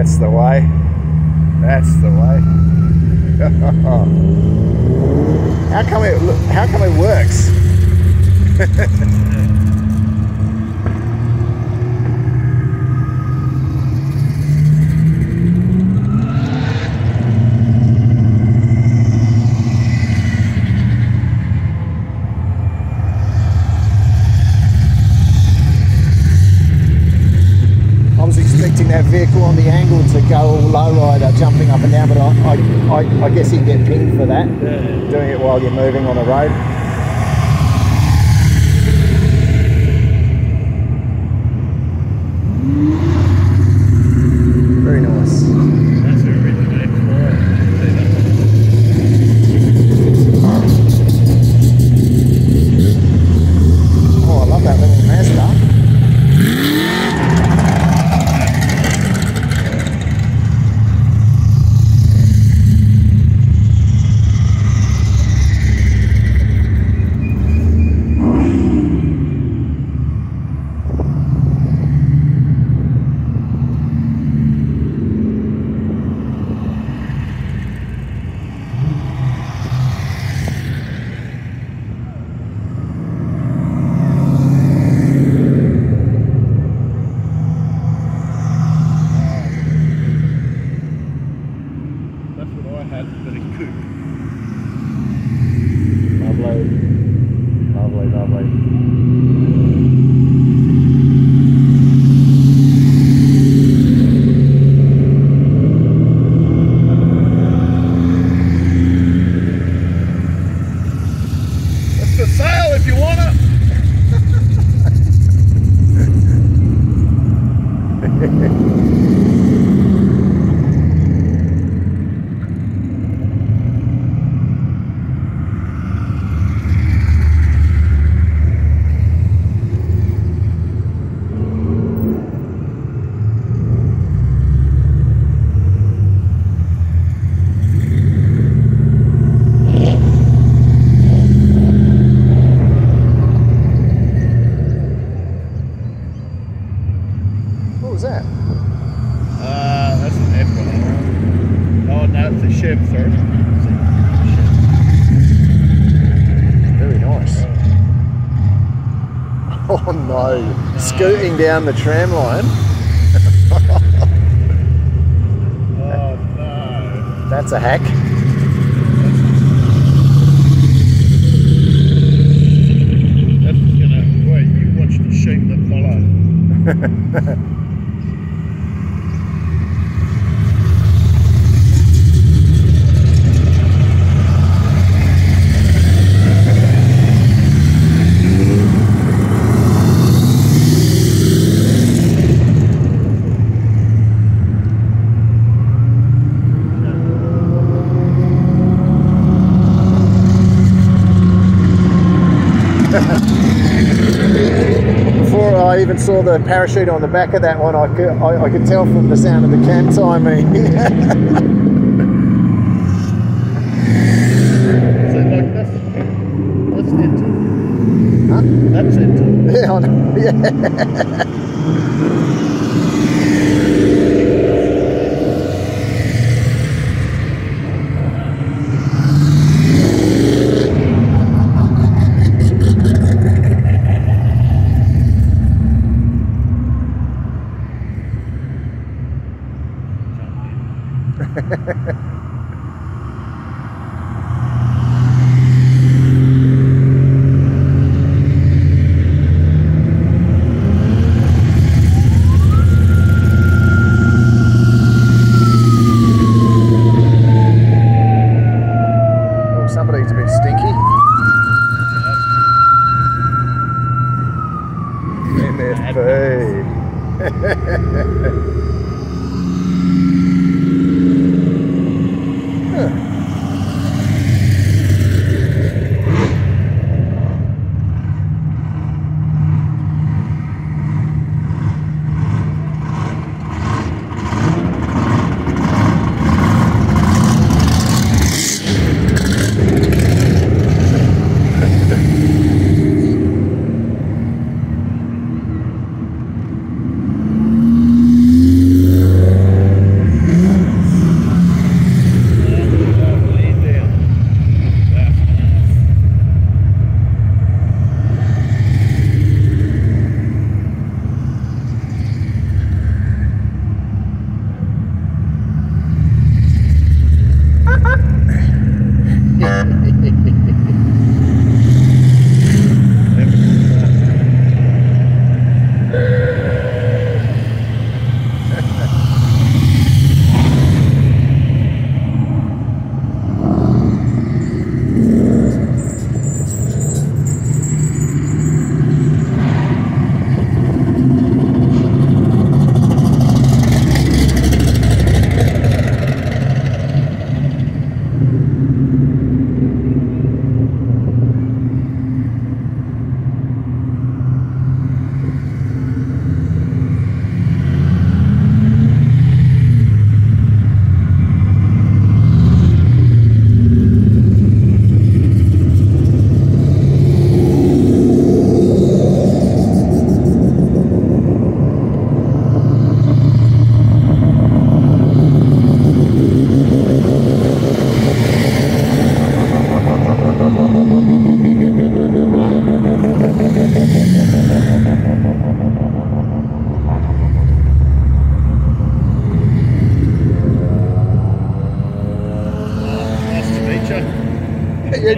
That's the way. That's the way. how come it? How come it works? I was expecting that vehicle on the angle to go low rider, jumping up and down, but I, I, I, I guess you get pinged for that, doing it while you're moving on the road. Oh no. Scooting down the tram line. Oh, no. That's a hack. That's gonna, wait, you watch the sheep that follow. Before I even saw the parachute on the back of that one, I could, I, I could tell from the sound of the cam timing. So, like, that's, that's it. Huh? That's it. yeah, somebody's a bit stinky. In.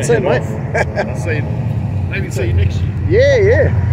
you too, mate. I'll see you. Maybe see you next year. Yeah, yeah.